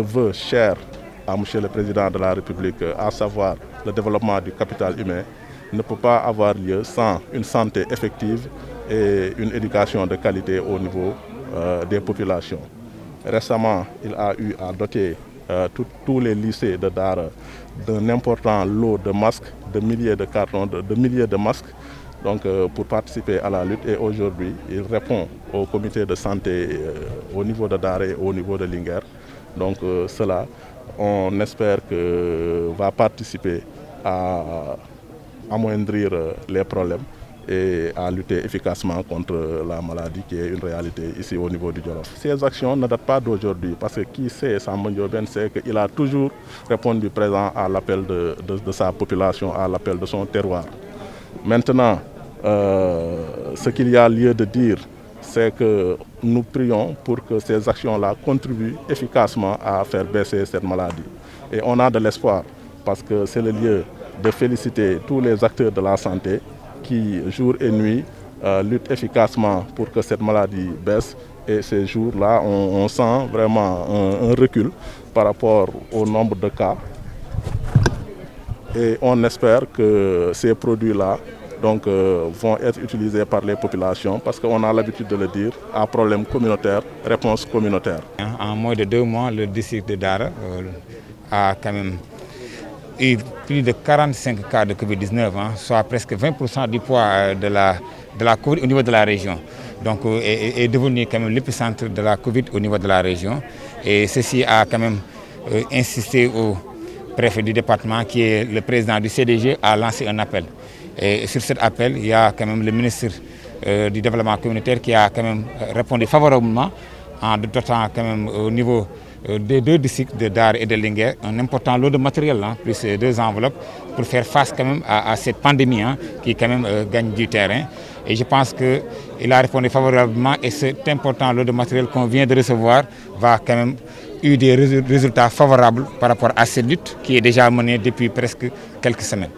vœu cher à M. le Président de la République, à savoir le développement du capital humain, ne peut pas avoir lieu sans une santé effective et une éducation de qualité au niveau euh, des populations. Récemment, il a eu à doter euh, tous les lycées de Dara d'un important lot de masques, de milliers de cartons, de, milliers de masques donc, euh, pour participer à la lutte. Et aujourd'hui, il répond au comité de santé au niveau de Dara et au niveau de Linger. Donc euh, cela, on espère que va participer à amoindrir les problèmes et à lutter efficacement contre la maladie qui est une réalité ici au niveau du Djolof. Ces actions ne datent pas d'aujourd'hui parce que qui sait Samba Ben sait qu'il a toujours répondu présent à l'appel de, sa population, à l'appel de son terroir. Maintenant, euh, ce qu'il y a lieu de dire, c'est que nous prions pour que ces actions-là contribuent efficacement à faire baisser cette maladie. Et on a de l'espoir parce que c'est le lieu de féliciter tous les acteurs de la santé qui, jour et nuit, euh, luttent efficacement pour que cette maladie baisse. Et ces jours-là, on, sent vraiment un, recul par rapport au nombre de cas. Et on espère que ces produits-là donc, euh, vont être utilisés par les populations parce qu'on a l'habitude de le dire, à problème communautaire, réponse communautaire. En moins de deux mois, le district de Dara euh, a quand même eu plus de 45 cas de Covid-19, hein, soit presque 20% du poids de la, de la Covid au niveau de la région. Donc, euh, est, est, devenu quand même l'épicentre de la Covid au niveau de la région. Et ceci a quand même euh, insisté au préfet du département, qui est le président du CDG, à lancer un appel. Et sur cet appel, il y a quand même le ministre euh, du Développement communautaire qui a quand même répondu favorablement en dotant quand même au niveau des deux districts de Dar et de Linguer un important lot de matériel, hein, plus deux enveloppes, pour faire face quand même à, cette pandémie hein, qui quand même euh, gagne du terrain. Et je pense qu'il a répondu favorablement et cet important lot de matériel qu'on vient de recevoir va quand même eu des résultats favorables par rapport à cette lutte qui est déjà menée depuis presque quelques semaines.